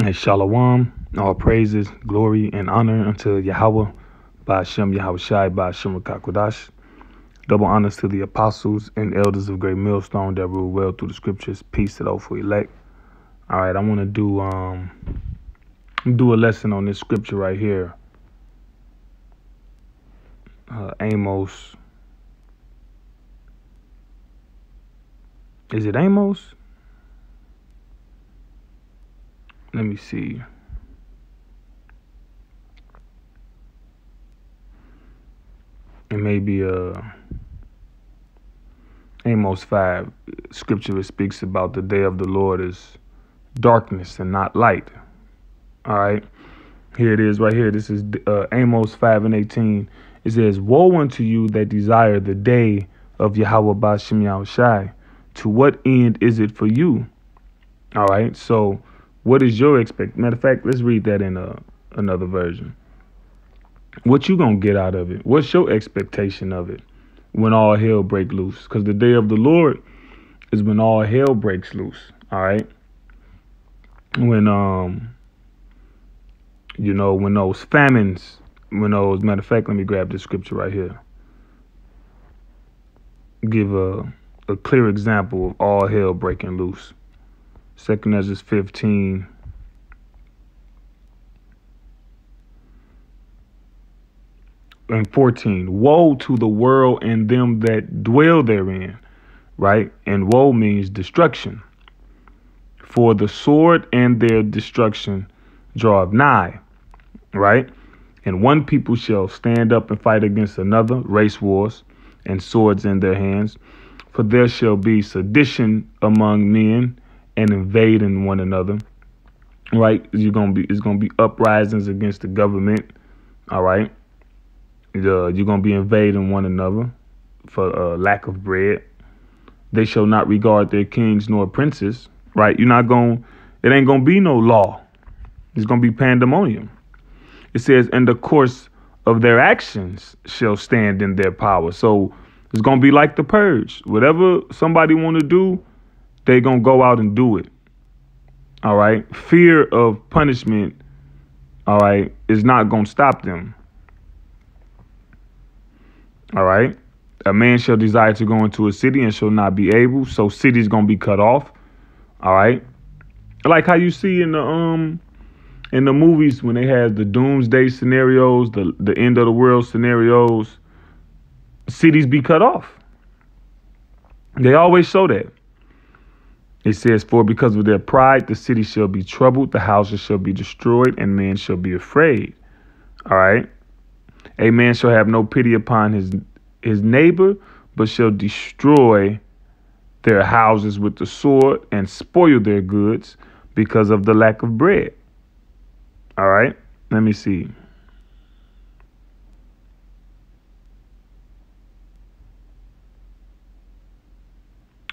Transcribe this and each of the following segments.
And Shalom, all praises, glory, and honor unto Yahweh, by Hashem Yahweh Shai, by Hashem. Double honors to the apostles and elders of Great Millstone that rule well through the scriptures. Peace to those who elect. All right, I want to do um do a lesson on this scripture right here. Uh, Amos. Is it Amos? Let me see. It may be uh, Amos 5. Scripture speaks about the day of the Lord is darkness and not light. All right. Here it is right here. This is uh, Amos 5 and 18. It says, Woe unto you that desire the day of Yahweh Bashem Shai. To what end is it for you? All right. So what is your expect? Matter of fact, let's read that in a, uh, another version. What you gonna get out of it? What's your expectation of it when all hell break loose? Because the day of the Lord is when all hell breaks loose. All right. When um, you know, when those famines, when those matter of fact, let me grab this scripture right here. Give a a clear example of all hell breaking loose. Second Ezra 15. And 14. Woe to the world and them that dwell therein. Right? And woe means destruction. For the sword and their destruction draweth nigh. Right? And one people shall stand up and fight against another, race wars, and swords in their hands. For there shall be sedition among men and invading one another. Right? You're gonna be it's gonna be uprisings against the government. All right. You're gonna be invading one another for uh, lack of bread. They shall not regard their kings nor princes. Right? You're not going. It ain't gonna be no law. It's gonna be pandemonium. It says, "And the course of their actions shall stand in their power." So it's gonna be like the purge. Whatever somebody want to do, they gonna go out and do it. All right. Fear of punishment, all right, is not gonna stop them. All right. A man shall desire to go into a city and shall not be able, so city's gonna be cut off. All right. Like how you see in the um in the movies when they have the doomsday scenarios, the the end of the world scenarios, cities be cut off. They always show that. It says, For because of their pride, the city shall be troubled, the houses shall be destroyed, and men shall be afraid. All right. A man shall have no pity upon his his neighbor, but shall destroy their houses with the sword and spoil their goods because of the lack of bread. All right. Let me see.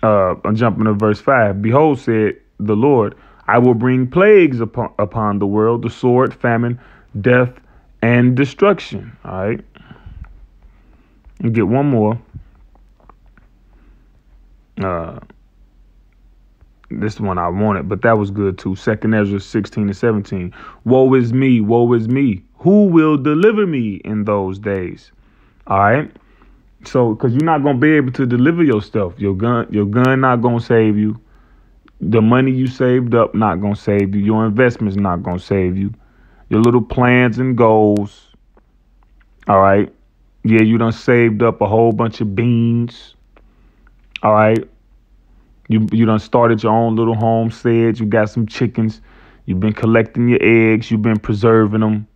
Uh, I'm jumping to verse 5. Behold, said the Lord, I will bring plagues upon, upon the world, the sword, famine, death, and destruction. All right. And get one more. Uh, this one I wanted, but that was good too. Second Ezra 16 and 17. Woe is me, woe is me. Who will deliver me in those days? All right. So, because you're not gonna be able to deliver your stuff. Your gun, your gun, not gonna save you. The money you saved up not gonna save you. Your investments not gonna save you. Your little plans and goals. All right. Yeah, you done saved up a whole bunch of beans. All right. You you done started your own little homestead. You got some chickens. You've been collecting your eggs. You've been preserving them.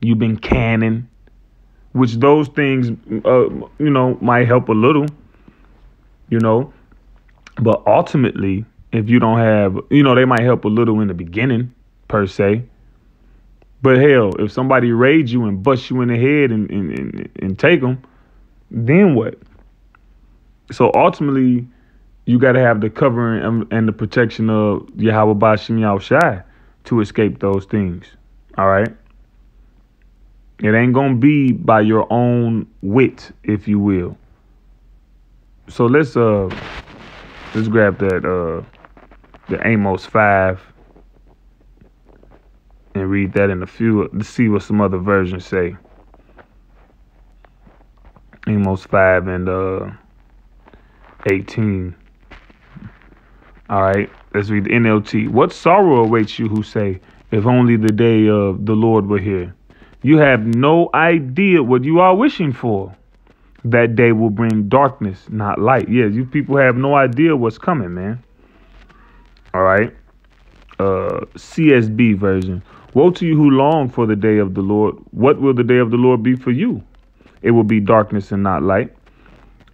You've been canning which those things, uh, you know, might help a little, you know, but ultimately, if you don't have, you know, they might help a little in the beginning per se. But hell, if somebody raids you and busts you in the head and, and, and, and take them, then what? So ultimately, you got to have the covering and, and, the protection of Yahweh Bashim to escape those things. All right. It ain't gonna be by your own wit, if you will. So let's uh let's grab that uh the Amos five and read that in a few to see what some other versions say. Amos 5 and uh 18. All right, let's read the NLT. What sorrow awaits you who say, if only the day of the Lord were here? You have no idea what you are wishing for. That day will bring darkness, not light. Yeah, you people have no idea what's coming, man. All right. Uh CSB version. Woe to you who long for the day of the Lord. What will the day of the Lord be for you? It will be darkness and not light.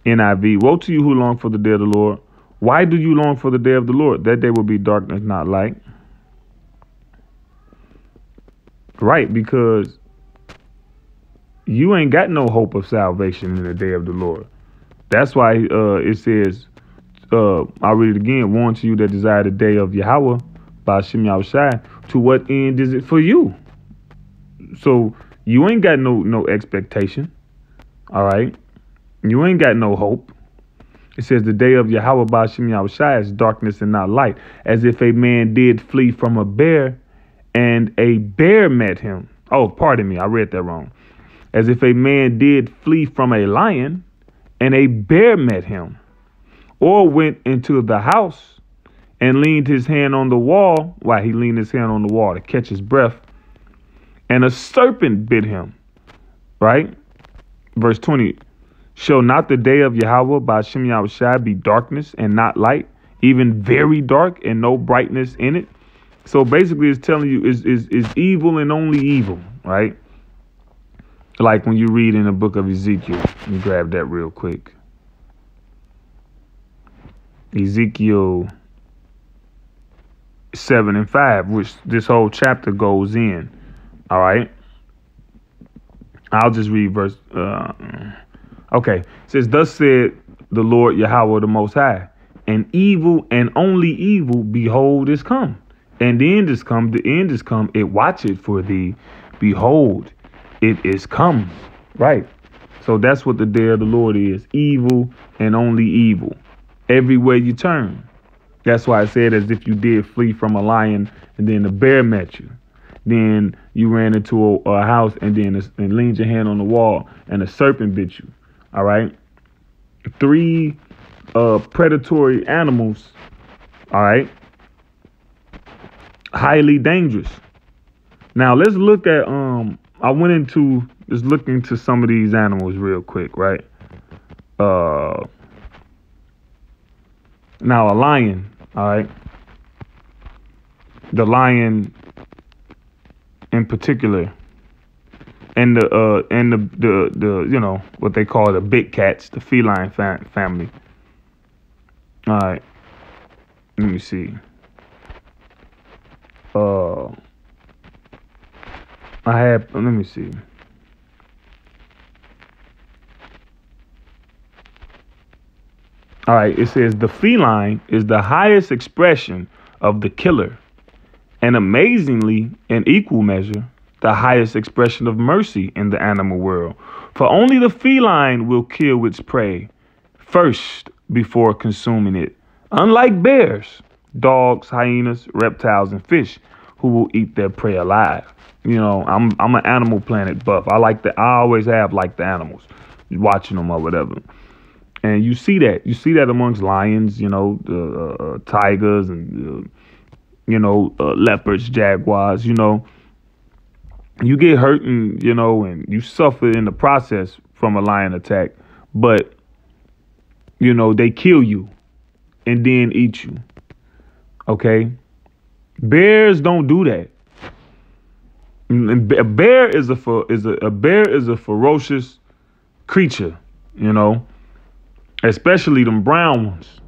NIV. Woe to you who long for the day of the Lord. Why do you long for the day of the Lord? That day will be darkness, not light. Right, because you ain't got no hope of salvation in the day of the Lord. That's why uh, it says, uh, I'll read it again, warn to you that desire the day of Yahweh by Shem Yahushai. To what end is it for you? So you ain't got no no expectation. All right. You ain't got no hope. It says the day of Yahweh Bashim Yahushai is darkness and not light, as if a man did flee from a bear and a bear met him. Oh, pardon me, I read that wrong. As if a man did flee from a lion and a bear met him, or went into the house and leaned his hand on the wall while he leaned his hand on the wall to catch his breath, and a serpent bit him. Right? Verse 20 Shall not the day of Yahweh by Shem Yahushai be darkness and not light, even very dark and no brightness in it? So basically, it's telling you is is is evil and only evil, right? Like when you read in the book of Ezekiel, me grab that real quick. Ezekiel 7 and 5, which this whole chapter goes in. All right. I'll just read verse. Uh, okay. It says, Thus said the Lord Yahweh the Most High, and evil and only evil, behold, is come. And the end is come, the end is come, it watcheth for thee. Behold, it is come. Right. So that's what the day of the Lord is evil and only evil. Everywhere you turn. That's why I said as if you did flee from a lion and then the bear met you. Then you ran into a, a house and then a, and leaned your hand on the wall and a serpent bit you. All right. Three uh, predatory animals. All right. Highly dangerous. Now let's look at um I went into just looking to some of these animals real quick, right? Uh now a lion, all right. The lion in particular and the uh and the the the you know what they call the big cats, the feline fam- family. All right, let me see. Uh, I have. Let me see. All right, it says the feline is the highest expression of the killer, and amazingly, in equal measure, the highest expression of mercy in the animal world. For only the feline will kill its prey first before consuming it. Unlike bears, dogs, hyenas, reptiles, and fish, who will eat their prey alive. You know, I'm I'm an Animal Planet buff. I like the I always have liked the animals, watching them or whatever. And you see that you see that amongst lions, you know, uh, uh, tigers and uh, you know uh, leopards, jaguars, you know you get hurt and you know and you suffer in the process from a lion attack but you know they kill you and then eat you okay bears don't do that. A bear is a is a, a bear is a ferocious creature you know especially them brown ones.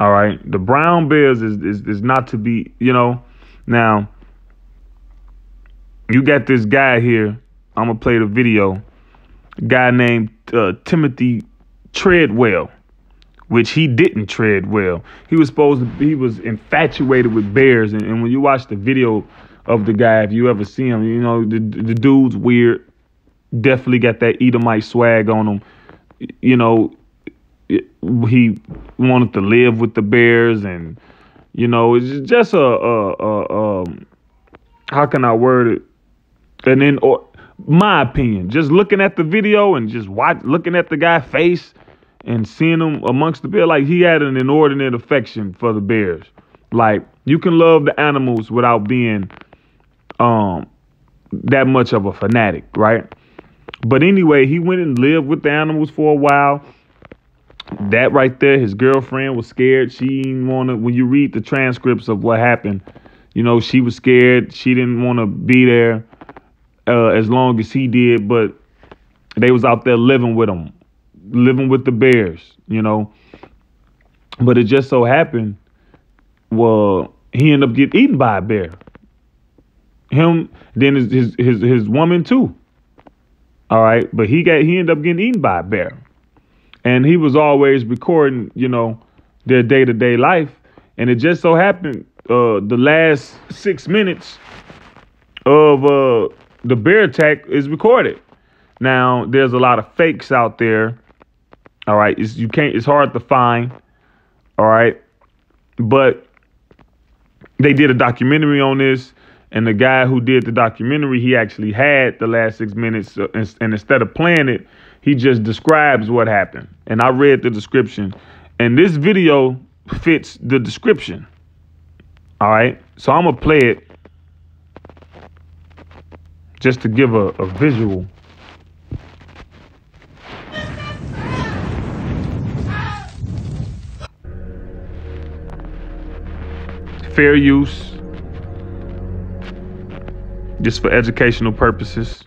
All right? The brown bears is is, is not to be you know. Now you got this guy here. I'm gonna play the video. A guy named uh, Timothy Treadwell, which he didn't tread well. He was supposed to. He was infatuated with bears, and, and when you watch the video of the guy, if you ever see him, you know the the dude's weird. Definitely got that Edomite swag on him. You know, he wanted to live with the bears, and you know, it's just a a, a, um, how can I word it? And then, or my opinion, just looking at the video and just watch, looking at the guy's face and seeing them amongst the bear, like he had an inordinate affection for the bears. Like you can love the animals without being um that much of a fanatic, right? But anyway, he went and lived with the animals for a while. That right there, his girlfriend was scared. She didn't want to. When you read the transcripts of what happened, you know she was scared. She didn't want to be there uh, as long as he did. But they was out there living with him, living with the bears. You know. But it just so happened, well, he ended up getting eaten by a bear. Him, then his his his, his woman too. All right, but he got he ended up getting eaten by a bear, and he was always recording, you know, their day to day life, and it just so happened uh, the last six minutes of uh, the bear attack is recorded. Now there's a lot of fakes out there. All right, it's, you can't. It's hard to find. All right, but they did a documentary on this and the guy who did the documentary, he actually had the last six minutes, uh, and, and instead of playing it, he just describes what happened. And I read the description, and this video fits the description. All right, so I'm gonna play it just to give a, a visual. Fair use just for educational purposes.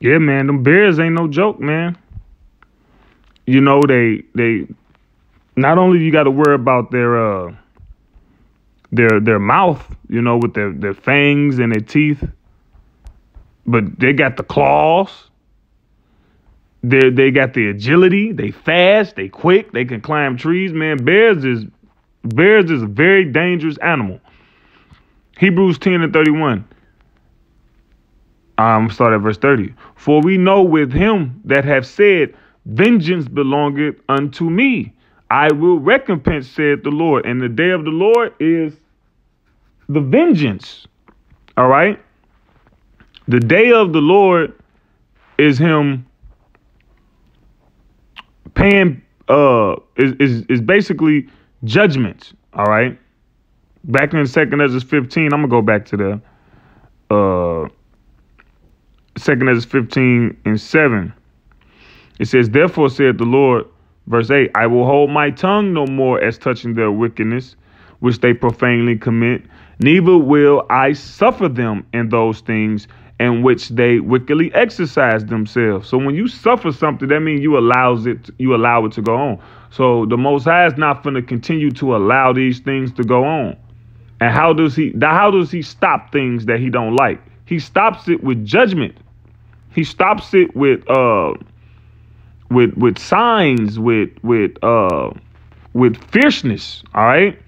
Yeah, man, them bears ain't no joke, man. You know, they they not only you got to worry about their uh their their mouth, you know, with their their fangs and their teeth, but they got the claws. They they got the agility. They fast. They quick. They can climb trees. Man, bears is bears is a very dangerous animal. Hebrews ten and thirty one um, start at verse 30. For we know with him that have said, Vengeance belongeth unto me. I will recompense, said the Lord. And the day of the Lord is the vengeance. All right. The day of the Lord is him paying uh is is, is basically judgment. All right. Back in second Ezra 15, I'm gonna go back to the uh Second Ezra 15 and 7. It says, Therefore said the Lord, Verse 8 I will hold my tongue no more as touching their wickedness, which they profanely commit, neither will I suffer them in those things in which they wickedly exercise themselves. So when you suffer something, that means you allows it you allow it to go on. So the Most High is not going to continue to allow these things to go on. And how does he how does he stop things that he don't like? He stops it with judgment. He stops it with uh with with signs, with with uh with fierceness. All right.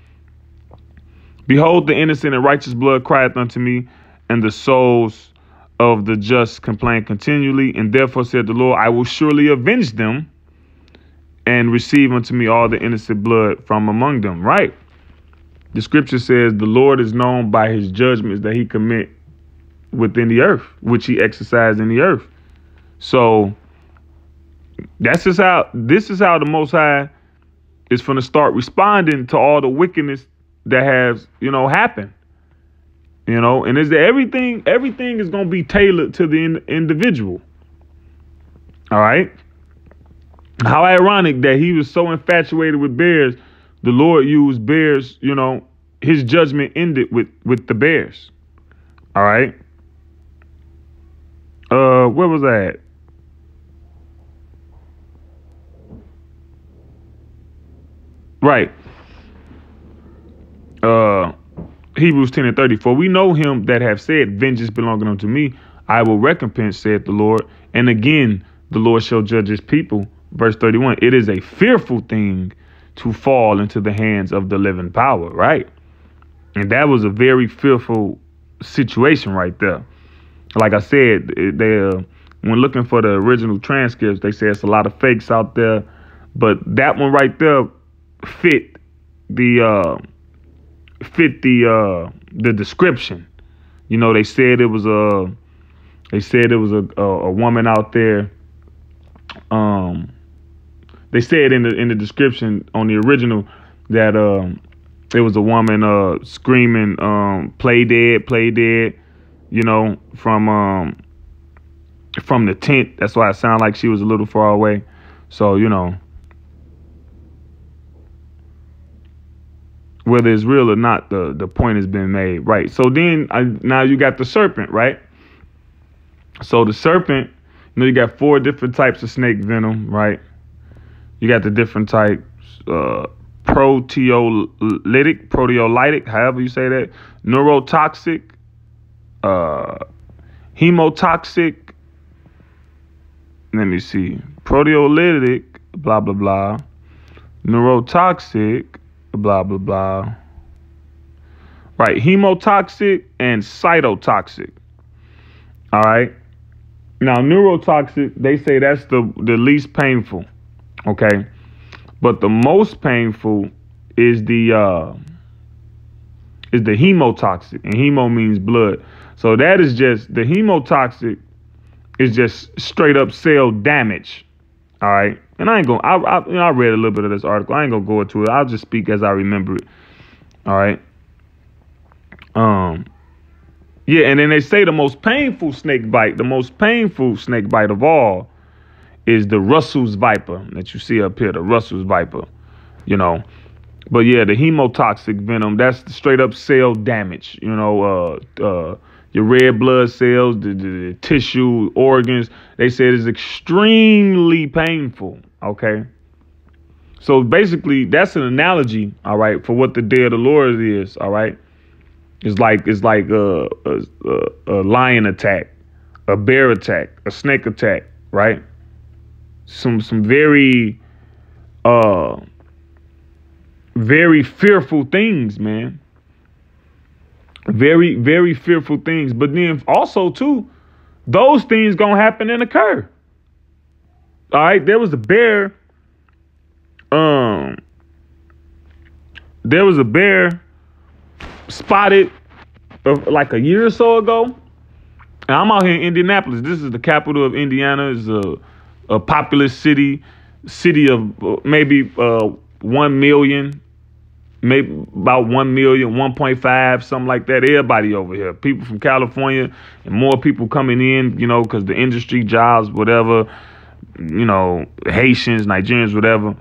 Behold, the innocent and righteous blood crieth unto me, and the souls of the just complain continually. And therefore said the Lord, I will surely avenge them and receive unto me all the innocent blood from among them. Right. The scripture says the Lord is known by his judgments that he commit within the earth, which he exercised in the earth. So that's just how this is how the most high is going to start responding to all the wickedness that has, you know, happened. You know, and is that everything everything is going to be tailored to the in, individual. All right? How ironic that he was so infatuated with bears, the Lord used bears, you know, his judgment ended with with the bears. All right? Uh where was that? Right. Uh Hebrews 10 and 30. For we know him that have said, Vengeance belonging unto me, I will recompense, saith the Lord. And again, the Lord shall judge his people. Verse 31. It is a fearful thing to fall into the hands of the living power, right? And that was a very fearful situation right there. Like I said, they uh, when looking for the original transcripts, they say it's a lot of fakes out there, but that one right there fit the uh, fit the uh, the description. You know, they said it was a they said it was a, a, a woman out there. Um, they said in the in the description on the original that um, it was a woman uh, screaming um, "Play dead, play dead," you know, from um, from the tent. That's why it sounded like she was a little far away. So you know, whether it's real or not, the the point has been made, right? So then I, now you got the serpent, right? So the serpent, you know, you got four different types of snake venom, right? You got the different types, uh, proteolytic, proteolytic, however you say that, neurotoxic, uh, hemotoxic. Let me see, proteolytic, blah blah blah, neurotoxic blah, blah, blah. Right, hemotoxic and cytotoxic. All right. Now, neurotoxic, they say that's the, the least painful. Okay. But the most painful is the uh is the hemotoxic. And hemo means blood. So that is just the hemotoxic is just straight up cell damage. All right. And I ain't gonna. I, I, you know, I read a little bit of this article. I ain't gonna go into it. I'll just speak as I remember it. All right. Um. Yeah, and then they say the most painful snake bite, the most painful snake bite of all, is the Russell's viper that you see up here, the Russell's viper. You know. But yeah, the hemotoxic venom, that's straight up cell damage. You know, uh, uh, your red blood cells, the, the, the tissue, organs. They said is extremely painful. Okay. So basically, that's an analogy, all right, for what the day of the Lord is, all right. It's like it's like a, a, a lion attack, a bear attack, a snake attack, right? Some some very uh very fearful things, man. Very very fearful things. But then also too those things gonna happen and occur. All right? There was a bear um there was a bear spotted uh, like a year or so ago. And i'm out here in indianapolis. This is the capital of indiana. It's a, a populous city city of uh, maybe uh, 1 million maybe about 1 million, 1.5, something like that. Everybody over here, people from California and more people coming in, you know, because the industry jobs, whatever, you know, Haitians, Nigerians, whatever.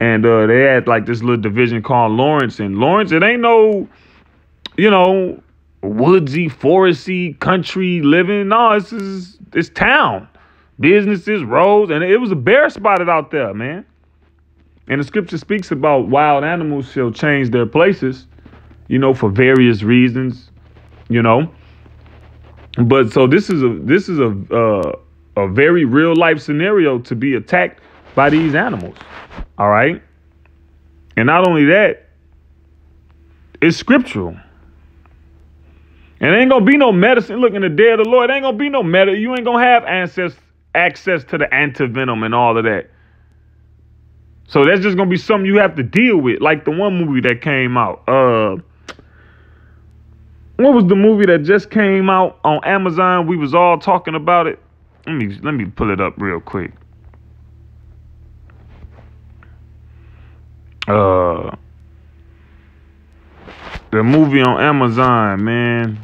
And uh, they had like this little division called Lawrence. And Lawrence, it ain't no, you know, woodsy, foresty, country living. No, it's is it's town, businesses, roads, and it was a bear spotted out there, man. And the scripture speaks about wild animals shall change their places, you know, for various reasons, you know. But so this is a this is a uh, a very real life scenario to be attacked by these animals. All right. And not only that, it's scriptural. And ain't gonna be no medicine. Look in the day of the Lord, ain't gonna be no medicine. You ain't gonna have access access to the antivenom and all of that. So that's just gonna be something you have to deal with, like the one movie that came out. Uh, what was the movie that just came out on Amazon? We was all talking about it. Let me let me pull it up real quick. Uh, the movie on Amazon, man.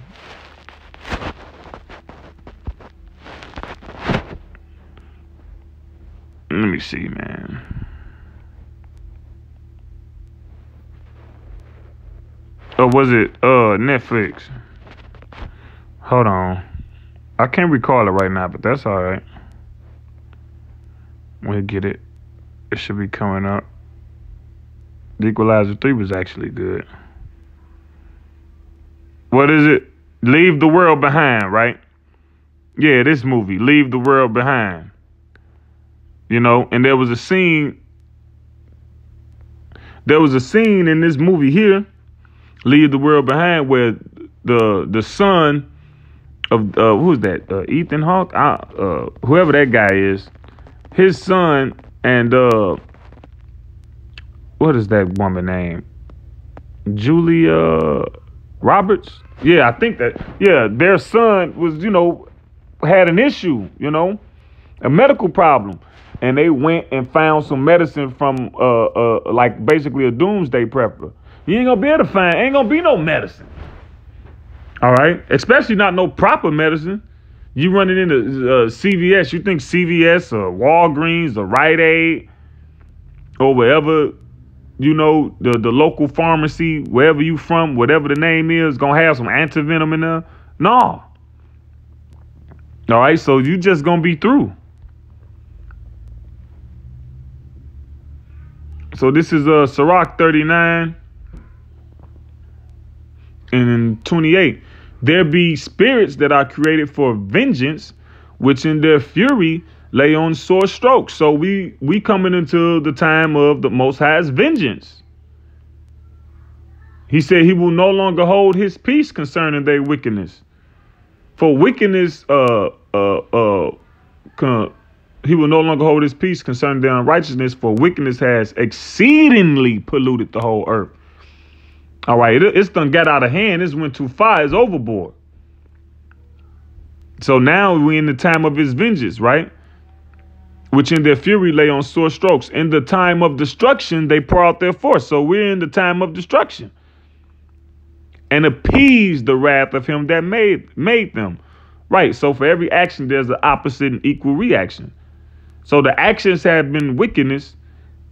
Let me see, man. Or was it uh Netflix? Hold on. I can't recall it right now, but that's all right. We'll get it. It should be coming up. The Equalizer 3 was actually good. What is it? Leave the World Behind, right? Yeah, this movie, Leave the World Behind. You know, and there was a scene. There was a scene in this movie here, Leave the World Behind, where the the son of uh, who's that? Uh, Ethan Hawke, uh, whoever that guy is, his son and uh, what is that woman name? Julia Roberts. Yeah, I think that. Yeah, their son was, you know, had an issue, you know, a medical problem and they went and found some medicine from uh uh like basically a doomsday prepper. You ain't gonna be able to find ain't gonna be no medicine. All right, especially not no proper medicine. You running into uh, CVS, you think CVS or Walgreens or Rite Aid or wherever you know the the local pharmacy, wherever you from, whatever the name is, gonna have some antivenom in there. No. All right, so you just gonna be through. So this is uh Sirach 39 and 28. There be spirits that are created for vengeance, which in their fury lay on sore strokes. So we we coming into the time of the Most High's vengeance. He said he will no longer hold his peace concerning their wickedness. For wickedness, uh, uh, uh, con- he will no longer hold his peace concerning their unrighteousness, for wickedness has exceedingly polluted the whole earth. All right, it, it's done got out of hand. This went too far. It's overboard. So now we're in the time of his vengeance, right? Which in their fury lay on sore strokes. In the time of destruction, they pour out their force. So we're in the time of destruction. And appease the wrath of him that made made them. Right. So for every action, there's an opposite and equal reaction. So the actions have been wickedness,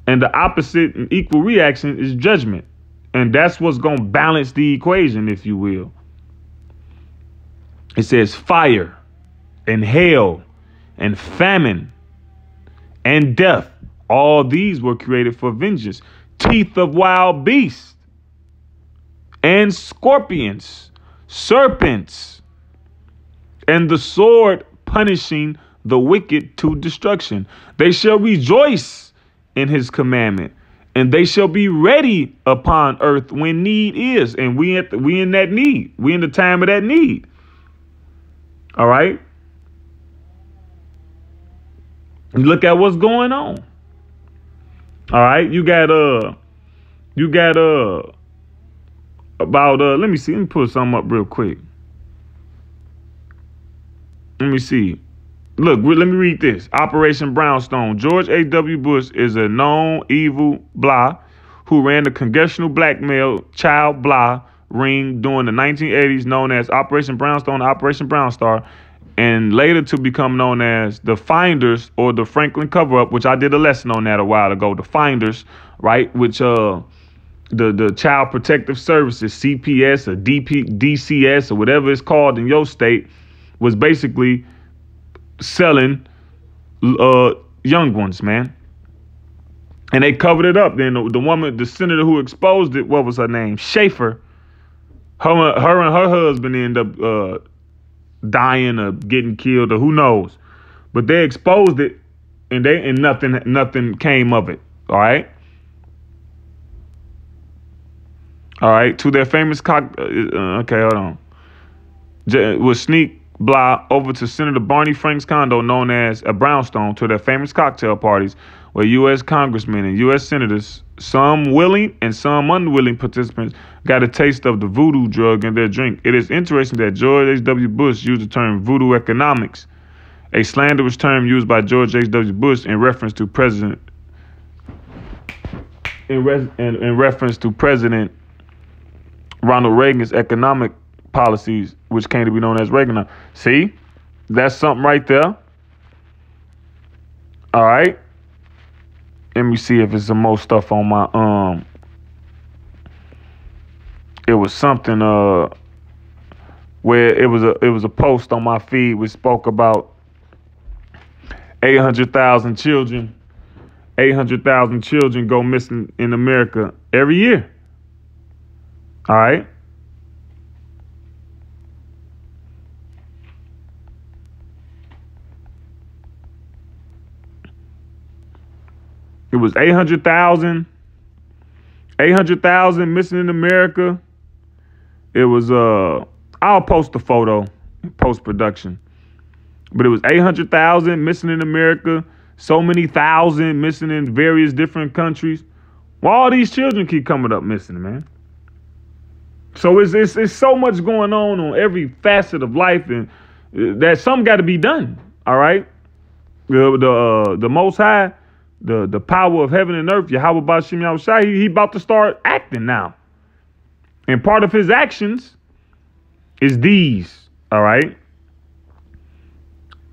and the opposite and equal reaction is judgment. And that's what's going to balance the equation, if you will. It says fire and hail and famine and death. All these were created for vengeance. Teeth of wild beasts and scorpions, serpents, and the sword punishing the wicked to destruction. They shall rejoice in his commandment, and they shall be ready upon earth when need is. And we at the, we in that need. We in the time of that need. All right. Look at what's going on. All right, you got uh, you got uh, about uh, let me see, let me put something up real quick. Let me see. Look, let me read this. Operation Brownstone. George H.W. Bush is a known evil blah who ran the congressional blackmail child blah ring during the 1980s known as Operation Brownstone, Operation Brownstar. and later to become known as the Finders or the Franklin Cover Up, which I did a lesson on that a while ago. The Finders, right? Which uh the the Child Protective Services, CPS or DP, DCS or whatever it's called in your state, was basically selling uh young ones, man. And they covered it up. Then the, the woman, the senator who exposed it, what was her name? Schaefer. Her, her and her husband end up uh, dying or getting killed or who knows. But they exposed it, and they and nothing nothing came of it. All right. All right, to their famous cock. Uh, uh okay, hold on. Will sneak blah over to Senator Barney Frank's condo, known as a brownstone, to their famous cocktail parties, where U.S. congressmen and U.S. senators, some willing and some unwilling participants, got a taste of the voodoo drug in their drink. It is interesting that George H.W. Bush used the term voodoo economics, a slanderous term used by George H.W. Bush in reference to President. In, in, in reference to President Ronald Reagan's economic policies, which came to be known as Reaganomics. See, that's something right there. All right. Let me see if it's some more stuff on my um. It was something uh where it was a it was a post on my feed which spoke about eight hundred thousand children, eight hundred thousand children go missing in America every year. All right. It was 800,000. 800,000 missing in America. It was uh I'll post the photo post production. But it was 800,000 missing in America, so many thousand missing in various different countries. Why all these children keep coming up missing, man? So it's, it's, it's so much going on on every facet of life, and uh, that some got to be done. All right, the the uh, the Most High, the the power of heaven and earth, Yahweh Bashim Yahushai, he, he about to start acting now, and part of his actions is these. All right,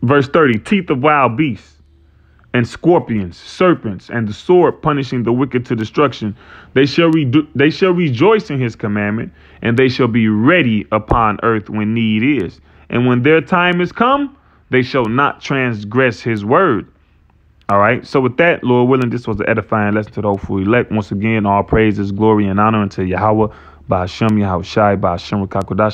verse thirty: teeth of wild beasts and scorpions, serpents, and the sword punishing the wicked to destruction. They shall re- they shall rejoice in his commandment, and they shall be ready upon earth when need is. And when their time is come, they shall not transgress his word. All right. So with that, Lord willing, this was the edifying lesson to the hopeful elect. Once again, all praises, glory, and honor unto Yahweh, by Hashem Yahweh Shai, by Hashem Shalom.